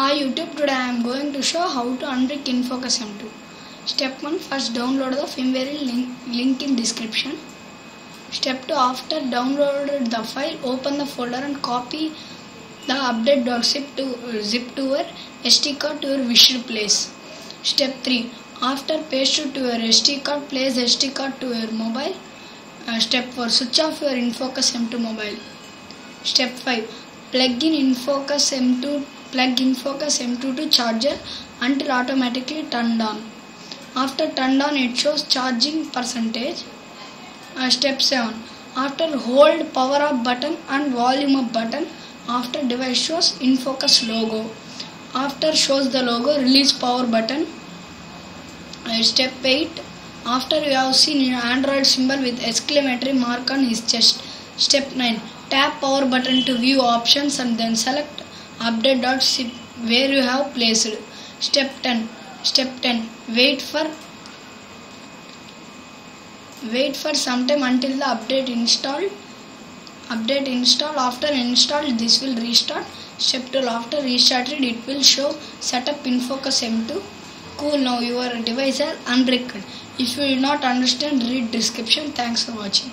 Hi YouTube, today I am going to show how to unbrick Infocus M2. Step 1 First download the firmware link, link in description. Step 2 After downloaded the file, open the folder and copy the update.zip to, zip to your SD card to your wished place. Step 3 After paste it to your SD card, place SD card to your mobile. Uh, step 4 Switch off your Infocus M2 mobile. Step 5 Plug in Infocus M2 plug Infocus M2 to charger until automatically turned on. After turned on it shows charging percentage. Uh, step 7 After hold power up button and volume up button after device shows Infocus logo. After shows the logo release power button. Uh, step 8 After you have seen your Android symbol with exclamatory mark on his chest. Step 9 Tap power button to view options and then select update.zip where you have placed. Step 10 Step 10 Wait for wait for some time until the update installed. Update install after install this will restart. Step 12 after restarted it will show setup infocus m2 cool. Now your device is unbricked if you do not understand read description. Thanks for watching